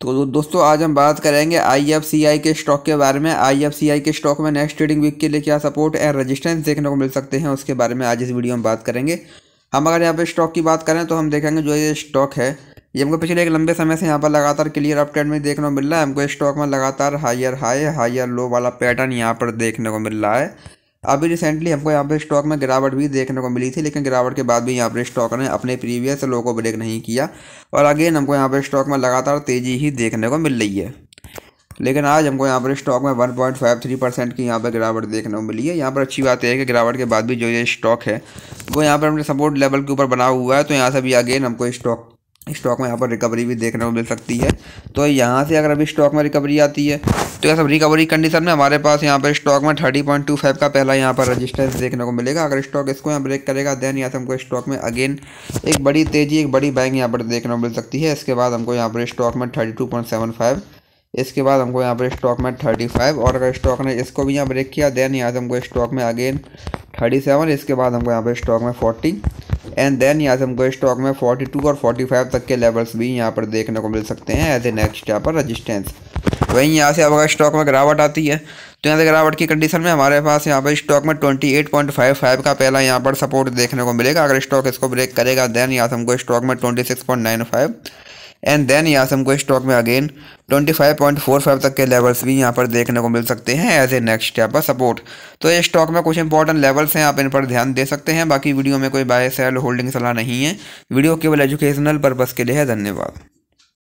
तो दोस्तों, आज हम बात करेंगे आई के स्टॉक के बारे में। आई के स्टॉक में नेक्स्ट ट्रेडिंग वीक के लिए क्या सपोर्ट एंड रजिस्टेंस देखने को मिल सकते हैं, उसके बारे में आज इस वीडियो में बात करेंगे। हम अगर यहाँ पे स्टॉक की बात करें तो हम देखेंगे जो ये स्टॉक है, ये हमको पिछले एक लंबे समय से यहाँ पर लगातार क्लियर अप ट्रेंड में देखने को मिल रहा है। हमको स्टॉक में लगातार हायर हाई हायर लो वाला पैटर्न यहाँ पर देखने को मिल रहा है। अभी रिसेंटली हमको यहाँ पे स्टॉक में गिरावट भी देखने को मिली थी, लेकिन गिरावट के बाद भी यहाँ पर स्टॉक ने अपने प्रीवियस लो को ब्रेक नहीं किया। और अगेन हमको यहाँ पर स्टॉक में लगातार तेज़ी ही देखने को मिल रही है। लेकिन आज हमको यहाँ पर स्टॉक में 1.53 परसेंट की यहाँ पर गिरावट देखने को मिली है। यहाँ पर अच्छी बात यह है कि गिरावट के बाद भी जो ये स्टॉक है, वो यहाँ पर अपने सपोर्ट लेवल के ऊपर बना हुआ है तो यहाँ से भी अगेन हमको स्टॉक स्टॉक में यहाँ पर रिकवरी भी देखने को मिल सकती है। तो यहाँ से अगर अभी स्टॉक में रिकवरी आती है तो यह सब रिकवरी कंडीशन में हमारे पास यहाँ पर स्टॉक में थर्टी पॉइंट टू फाइव का पहला यहाँ पर रजिस्टेंस देखने को मिलेगा। अगर स्टॉक इसको यहाँ ब्रेक करेगा देन यहाँ से हमको स्टॉक में अगेन एक बड़ी तेज़ी, एक बड़ी बैंक यहाँ पर देखने को मिल सकती है। इसके बाद हमको यहाँ पर स्टॉक में thirty two point seven five, इसके बाद हमको यहाँ पर स्टॉक में थर्टी फाइव, और अगर स्टॉक ने इसको भी यहाँ ब्रेक किया देन यहाँ से हमको स्टॉक में अगेन थर्टी सेवन, इसके बाद हमको यहाँ पर स्टॉक में फोर्टी। एंड देन यहाँ से हमको स्टॉक में 42 और 45 तक के लेवल्स भी यहाँ पर देखने को मिल सकते हैं एज ए नेक्स्ट यहाँ पर रजिस्टेंस वहीं यहाँ से अब अगर स्टॉक में गिरावट आती है तो यहाँ से गिरावट की कंडीशन में हमारे पास यहाँ पर स्टॉक में 28.55 का पहला यहाँ पर सपोर्ट देखने को मिलेगा। अगर स्टॉक इसको ब्रेक करेगा देन यहाँ से हमको स्टॉक में 26.95 एंड देन यहाँ से हमको स्टॉक में अगेन 25.45 तक के लेवल्स भी यहाँ पर देखने को मिल सकते हैं एज ए नेक्स्ट यहाँ पर सपोर्ट तो ये स्टॉक में कुछ इंपॉर्टेंट लेवल्स हैं, आप इन पर ध्यान दे सकते हैं। बाकी वीडियो में कोई बाय सेल होल्डिंग सलाह नहीं है। वीडियो केवल एजुकेशनल पर्पज़ के लिए है। धन्यवाद।